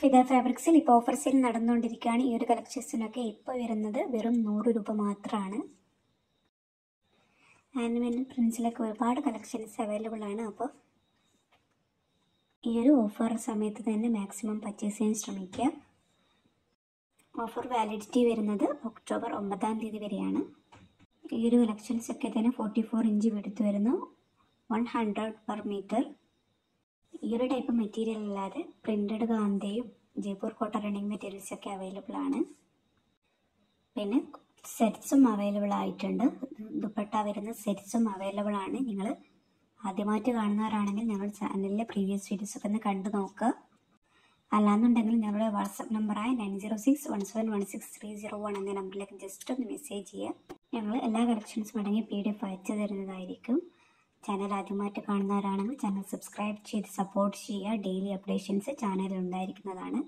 ഫിദ ഫാബ്രിക്സിൽ ഇപ്പോൾ offer sale നടന്നുകൊണ്ടിരിക്കുകയാണ്. ഈ ഒരു കളക്ഷൻസിനൊക്കെ ഇപ്പോൾ വരുന്നത് വെറും നൂറ് രൂപ മാത്രമാണ്. ആനിമൽ പ്രിൻസിലൊക്കെ ഒരുപാട് കളക്ഷൻസ് അവൈലബിൾ ആണ്. അപ്പോൾ ഈ ഒരു ഓഫർ സമയത്ത് തന്നെ മാക്സിമം പർച്ചേസ് ചെയ്യാൻ ശ്രമിക്കുക ഓഫർ വാലിഡിറ്റി വരുന്നത് ഒക്ടോബർ ഒമ്പതാം തീയതി വരെയാണ്. ഈ ഒരു കളക്ഷൻസൊക്കെ തന്നെ ഫോർട്ടി ഫോർ ഇഞ്ച് എടുത്തു വരുന്നു. വൺ ഹൺഡ്രഡ് പെർ മീറ്റർ ഈ ഒരു ടൈപ്പ് മെറ്റീരിയൽ അല്ലാതെ പ്രിന്റഡ് കാന്തയും ജയ്പൂർ കോട്ട റണ്ണിങ് മെറ്റീരിയൽസ് ഒക്കെ അവൈലബിൾ ആണ്. പിന്നെ സെറ്റ്സും അവൈലബിൾ ആയിട്ടുണ്ട്. ദുപ്പട്ട വരുന്ന സെറ്റ്സും അവൈലബിൾ ആണ്. നിങ്ങൾ ആദ്യമായിട്ട് കാണുന്നവരാണെങ്കിൽ ഞങ്ങളുടെ ചാനലിലെ പ്രീവിയസ് വീഡിയോസ് ഒക്കെ ഒന്ന് കണ്ടു നോക്കുക. അല്ലാന്നുണ്ടെങ്കിൽ ഞങ്ങളുടെ വാട്സപ്പ് നമ്പറായ nine zero six one seven one six three zero one എന്ന നമ്പറിലേക്ക് ജസ്റ്റ് ഒന്ന് മെസ്സേജ് ചെയ്യുക. ഞങ്ങൾ എല്ലാ കളക്ഷൻസും അടങ്ങിയ പി ഡി എഫ് അയച്ചു തരുന്നതായിരിക്കും. ചാനൽ ആദ്യമായിട്ട് കാണുന്നവരാണെങ്കിൽ ചാനൽ സബ്സ്ക്രൈബ് ചെയ്ത് സപ്പോർട്ട് ചെയ്യുക. ഡെയിലി അപ്ഡേഷൻസ് ചാനലിൽ ഉണ്ടായിരിക്കുന്നതാണ്.